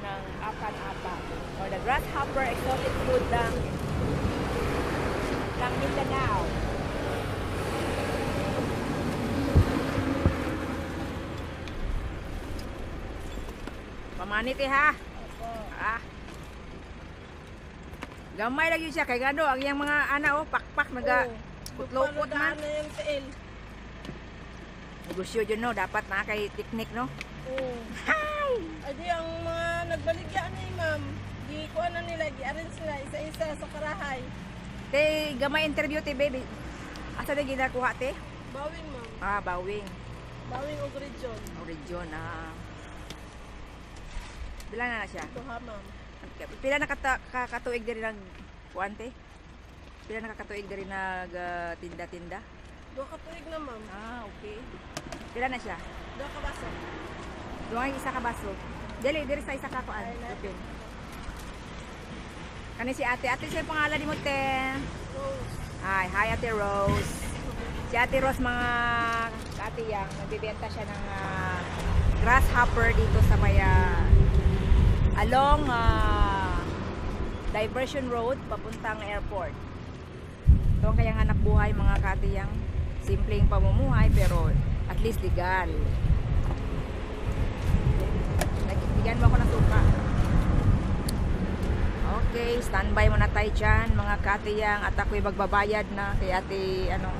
ng apan-apa or the grasshopper exotic food ng ng Mindanao. Pamaniti ha. Ah. Gamay lagi siya kay gano ang iyang mga ana oh pakpak naga putlopot man. na yung tiil. Negosyo yun no, dapat na kay teknik no. Oo. Hi! Ay di ang mga nagbaligya ni ma'am. Di ko na nila, gi-arrange nila isa-isa sa karahay. Te gamay interview te baby. Asa na ginakuha te? Bawing ma'am. Ah, bawing. Bawing og region. O region ah. Bila na na siya. Duha ma'am. Pila na kakatuig diri nag kuante? Pila na kakatuig diri nag ah, tinda-tinda? Duha ka tuig na ma'am. Ah, okay. Pila na siya? Duha ka baso. Duwang isa ka baso. Dili, diri sa isa ka kuan. Ay, na. Open. Kani si ate. Ate siya pangalan ni mo, te. Rose. Hi, hi Ate Rose. Si Ate Rose mga katiyang, nagbibenta siya ng ah, grasshopper dito sa maya along ah, Diversion Road papuntang airport. Ito ang kayang anak buhay mga katiyang. Simpleng pamumuhay pero at least legal. Bigyan mo ako ng suka. Okay, standby muna tayo dyan mga katiyang at ako'y magbabayad na kay ate ano